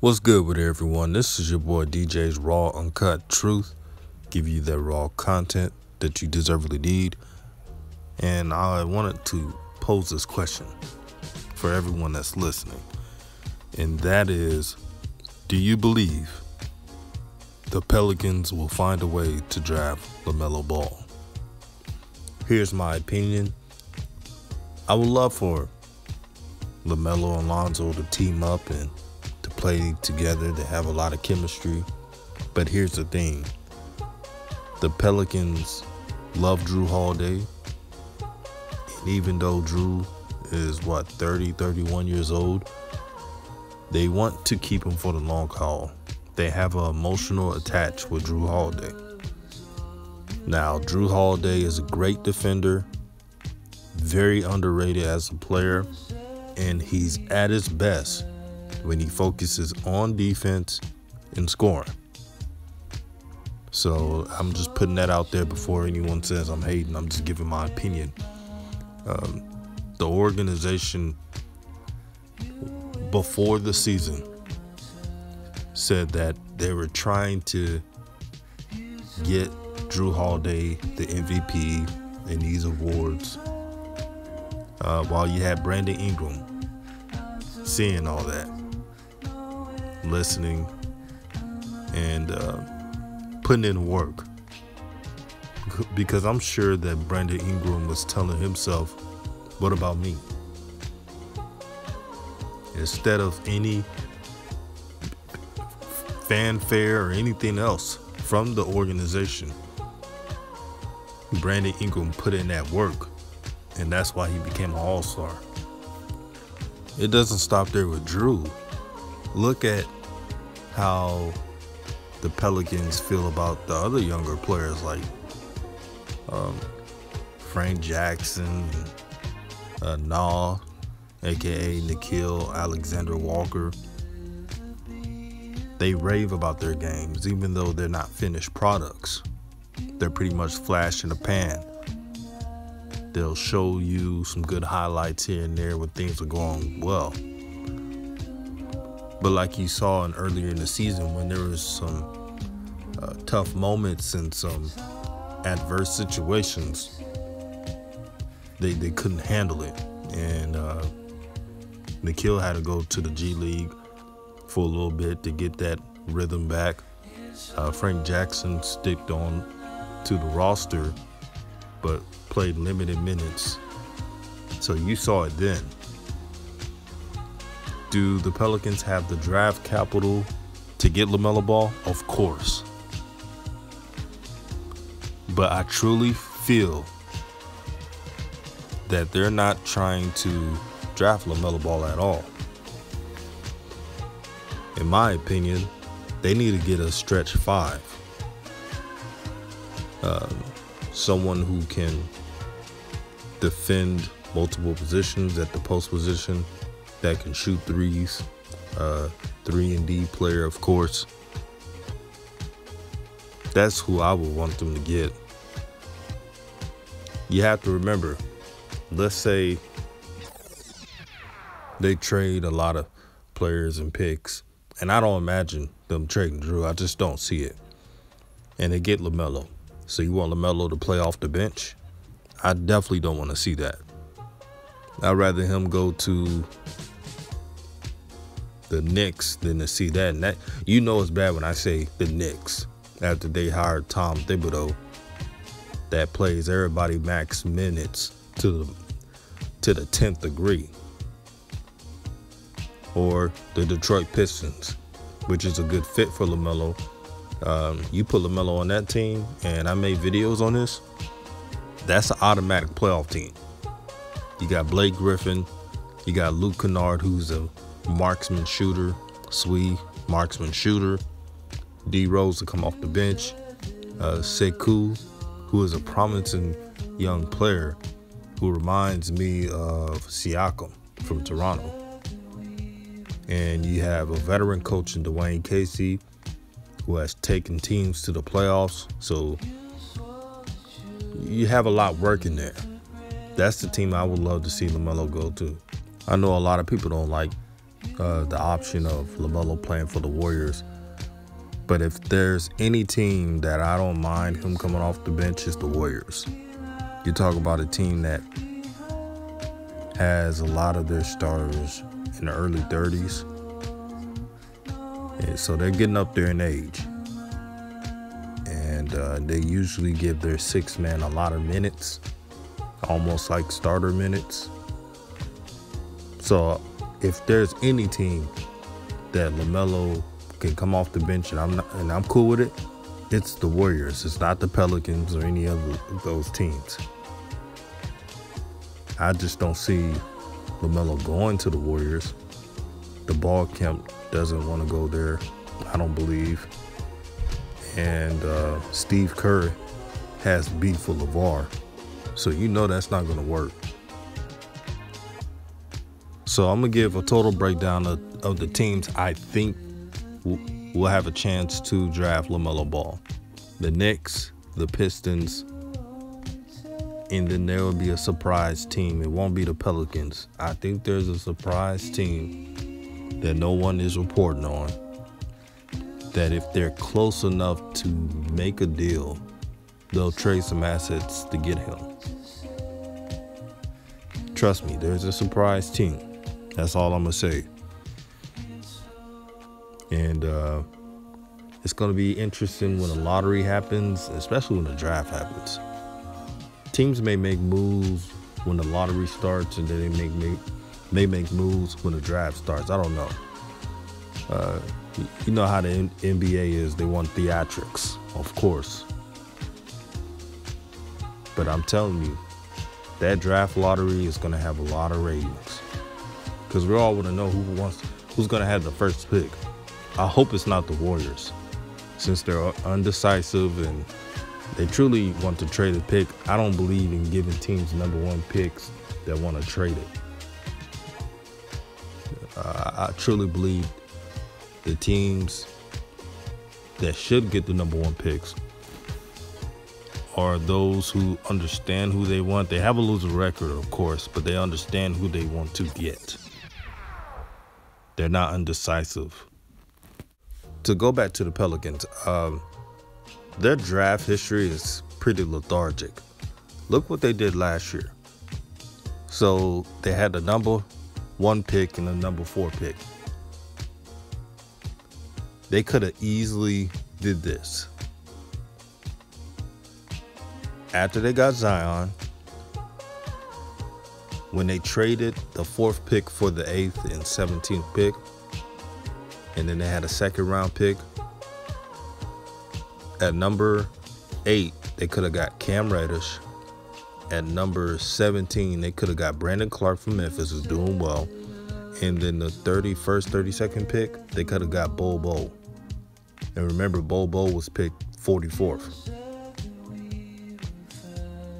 What's good with everyone? This is your boy DJ's Raw Uncut Truth. Give you that raw content that you deservedly need. And I wanted to pose this question for everyone that's listening. And that is Do you believe the Pelicans will find a way to draft LaMelo Ball? Here's my opinion. I would love for LaMelo and Lonzo to team up and play together. They have a lot of chemistry. But here's the thing the Pelicans love Jrue Holiday. And even though Jrue is what 30, 31 years old, they want to keep him for the long haul. They have an emotional attach with Jrue Holiday. Now, Jrue Holiday is a great defender, very underrated as a player, and he's at his best when he focuses on defense and scoring. So I'm just putting that out there before anyone says I'm hating. I'm just giving my opinion. Um, the organization before the season said that they were trying to get Jrue Holiday the MVP in these awards uh, while you had Brandon Ingram seeing all that listening, and uh, putting in work. Because I'm sure that Brandon Ingram was telling himself, What about me? Instead of any fanfare or anything else from the organization, Brandon Ingram put in that work, and that's why he became an all star. It doesn't stop there with Jrue. Look at how the Pelicans feel about the other younger players like um, Frank Jackson, uh, Nah, aka Nickeil Alexander Walker. They rave about their games, even though they're not finished products. They're pretty much flash in the pan. They'll show you some good highlights here and there when things are going well. But like you saw in earlier in the season, when there was some uh, tough moments and some adverse situations, they they couldn't handle it, and uh, Nickeil had to go to the G League for a little bit to get that rhythm back. Uh, Frank Jackson sticked on to the roster, but played limited minutes. So you saw it then. Do the Pelicans have the draft capital to get LaMelo Ball? Of course. But I truly feel that they're not trying to draft LaMelo Ball at all. In my opinion, they need to get a stretch five. Um, someone who can defend multiple positions at the post position that can shoot threes. Uh, three and D player, of course. That's who I would want them to get. You have to remember, let's say they trade a lot of players and picks, and I don't imagine them trading Jrue. I just don't see it. And they get LaMelo. So you want LaMelo to play off the bench? I definitely don't want to see that. I'd rather him go to the Knicks than to see that. And that you know it's bad when I say the Knicks after they hired Tom Thibodeau that plays everybody max minutes to the to the tenth degree. Or the Detroit Pistons, which is a good fit for LaMelo. Um, you put LaMelo on that team, and I made videos on this. That's an automatic playoff team. You got Blake Griffin, you got Luke Kennard, who's a marksman shooter, Svi, marksman shooter. D Rose to come off the bench. Uh, Sekou, who is a promising young player who reminds me of Siakam from Toronto. And you have a veteran coach in Dwane Casey who has taken teams to the playoffs. So you have a lot working there. That's the team I would love to see LaMelo go to. I know a lot of people don't like uh, the option of LaMelo playing for the Warriors. But if there's any team that I don't mind him coming off the bench, it's the Warriors. You talk about a team that has a lot of their stars in the early 30s. And so they're getting up there in age. And uh, they usually give their six man a lot of minutes, almost like starter minutes. So if there's any team that LaMelo can come off the bench and I'm not, and I'm cool with it, it's the Warriors. It's not the Pelicans or any other of those teams. I just don't see LaMelo going to the Warriors. The ball camp doesn't want to go there, I don't believe. And uh, Steve Kerr has beef with LaVar. So you know that's not going to work. So I'm to give a total breakdown of, of the teams I think will, will have a chance to draft LaMelo Ball. The Knicks, the Pistons, and then there will be a surprise team. It won't be the Pelicans. I think there's a surprise team that no one is reporting on. That if they're close enough to make a deal, they'll trade some assets to get him. Trust me, there's a surprise team. That's all I'm gonna say. And uh, it's gonna be interesting when the lottery happens, especially when the draft happens teams may make moves when the lottery starts, and then they make, make may make moves when the draft starts. I don't know. Uh, you know how the NBA is; they want theatrics, of course. But I'm telling you, that draft lottery is going to have a lot of ratings because we all want to know who wants who's going to have the first pick. I hope it's not the Warriors, since they're undecisive and they truly want to trade a pick. I don't believe in giving teams number one picks that want to trade it. Uh, I truly believe the teams that should get the number one picks are those who understand who they want. They have a losing record, of course, but they understand who they want to get. They're not undecisive. To go back to the Pelicans, um, their draft history is pretty lethargic. Look what they did last year. So they had the number one pick and the number four pick. They could have easily did this. After they got Zion, when they traded the fourth pick for the eighth and 17th pick, and then they had a second round pick at number eight, they could have got Cam Reddish. At number 17, they could have got Brandon Clarke from Memphis, who's doing well. And then the 31st, 32nd pick, they could have got Bol Bol. And remember, Bol Bol was picked 44th.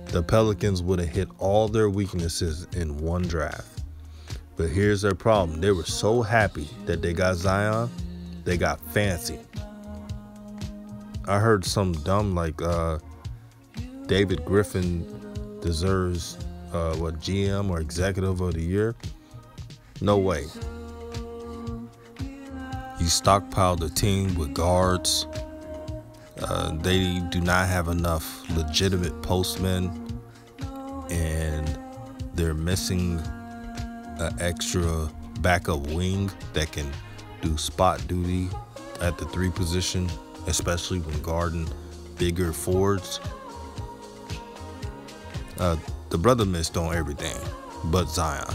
The Pelicans would have hit all their weaknesses in one draft. But here's their problem. They were so happy that they got Zion, they got fancy. I heard some dumb like uh, David Griffin deserves uh, what GM or executive of the year. No way. You stockpiled the team with guards. Uh, they do not have enough legitimate postmen, and they're missing an extra backup wing that can do spot duty at the three position especially when guarding bigger forwards. Uh, the brother missed on everything but Zion.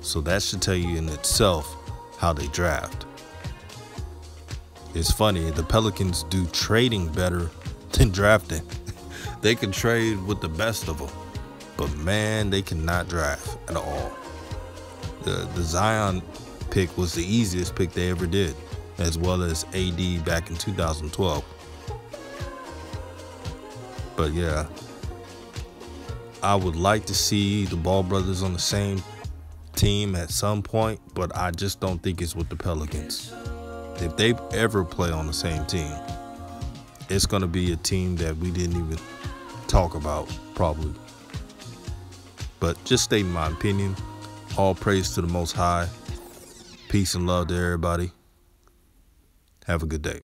So that should tell you in itself how they draft. It's funny, the Pelicans do trading better than drafting. they can trade with the best of them, but man, they cannot draft at all. The, the Zion pick was the easiest pick they ever did as well as AD back in 2012. But yeah, I would like to see the Ball brothers on the same team at some point, but I just don't think it's with the Pelicans. If they ever play on the same team, it's going to be a team that we didn't even talk about, probably. But just stating my opinion, all praise to the Most High Peace and love to everybody. Have a good day.